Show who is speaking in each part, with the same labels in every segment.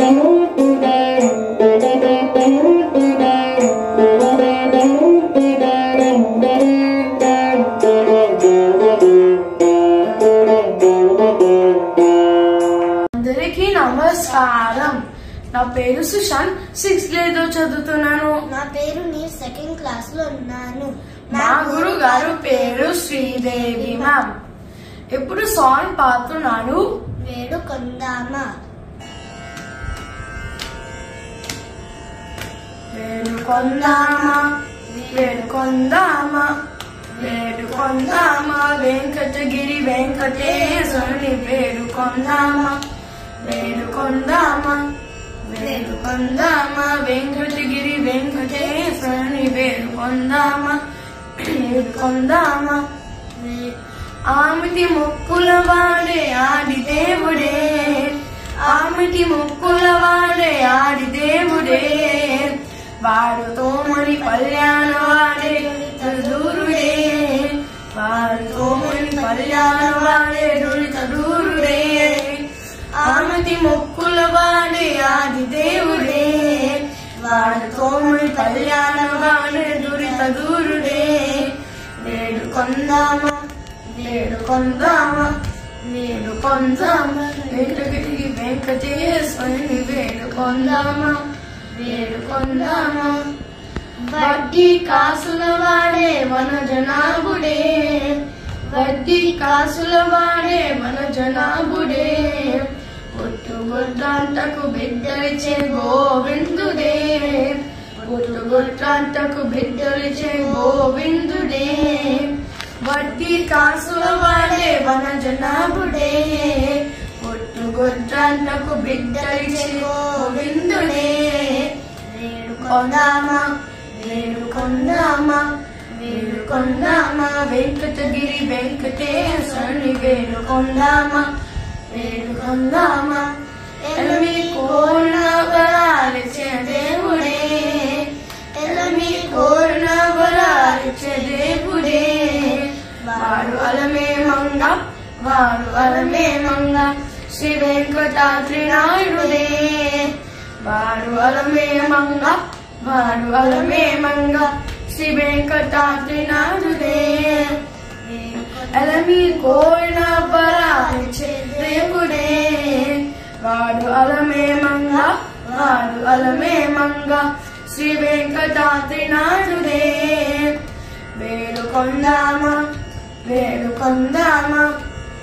Speaker 1: అందరికీ నమస్కారం. నా పేరు సుశాంత్ సిక్స్త్ గ్రేడ్లో చదువుతున్నాను.
Speaker 2: నా పేరు నీర్ సెకండ్ క్లాస్లో ఉన్నాను.
Speaker 1: మా గురు గారు పేరు శ్రీదేవి మ్యామ్ ఇప్పుడు సాంగ్ పాడుతున్నాను
Speaker 2: వేడుకొందామా
Speaker 1: వేడుకొందామా? వేడుకొందామా? వేడుకొందామా? వెంకటగిరి వెంకటేశ్వరుని వేడుకొందామా? వేడుకొందామా? వేడుకొందామా? వెంకటగిరి వెంకటేశ్వరుని వేడుకొందామా? వేడుకొందామా? ఆమెటి మొక్కుల వాడే ఆది దేవుడే. ఆమెటి మొక్కుల వాడే ఆది దేవుడే. వాడుతో తోమని కళ్యాణ వాడే దూరుడే వాడుతో మరి కళ్యాణ వాడే దూరుడే మొక్కుల వాడే ఆది దేవుడే. వాడుతో మరి చదురుడే నేడు కొందామా నేడు కొందామా నేడు కొందామా వెంకటగిరి వెంకటేశ్వరుని వేడుకొందామా. వేడుకొందామా? వడ్డీ కాసుల వాడే మన జనాభుడే వడ్డీ కాసుల వాడే మన జనాభుడే పుట్టుగొడ్డాంటకు బిడ్డలిచే గోవిందుడే. పుట్టుగొడ్డాంటకు బిడ్డలిచే గోవిందుడే. వడ్డీ కాసుల వాడే మన జనాభుడే పుట్టుగొడ్డాంటకు బిడ్డలిచే గోవిందుడే. వేడుకొందామా వేడుకొందామా వేడుకొందామా వెంకటగిరి వెంకటేశ్వరుని వేడుకొందామా వేడుకొందామా ఎలమి కోరిన వరాలిచ్చే దేవుడే ఎలమి కోరిన వరాలిచ్చే దేవుడే. వారు అలమే మంగ వారు అలమే మంగ శ్రీ వెంకటాద్రి నాయుడుదే వారు అలమే మంగ వారు మంగ. శ్రీ వెంకటాద్రి నాయుడుదే అలమి కోరిన పరాలిచ్చే దేవుడే వాడు అలమే మంగ. వాడు అలమే మంగ. శ్రీ వెంకటాద్రి నాయుడుదే వేడుకొందామా వేడుకొందామా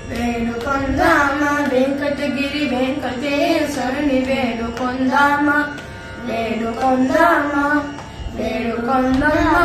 Speaker 1: వేడుకొందామా వెంకటగిరి వెంకటేశ్వరుని వేడుకొందామా వేడుకొందమ్మా వేడుకొందమ్మా